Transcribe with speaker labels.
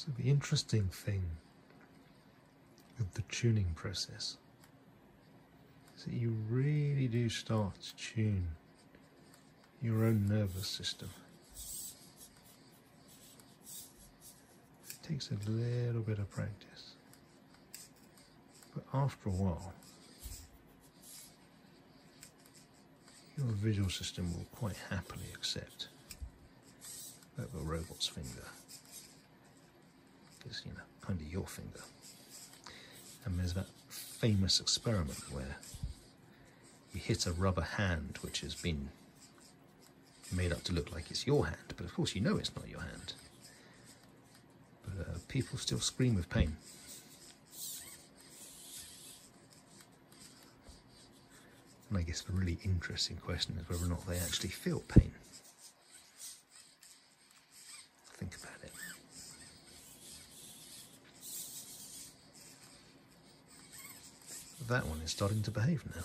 Speaker 1: So the interesting thing with the tuning process is that you really do start to tune your own nervous system. It takes a little bit of practice, but after a while, your visual system will quite happily accept that the robot's finger is, you know, of your finger. And there's that famous experiment where you hit a rubber hand which has been made up to look like it's your hand, but of course you know it's not your hand. But uh, people still scream with pain. And I guess the really interesting question is whether or not they actually feel pain. That one is starting to behave now.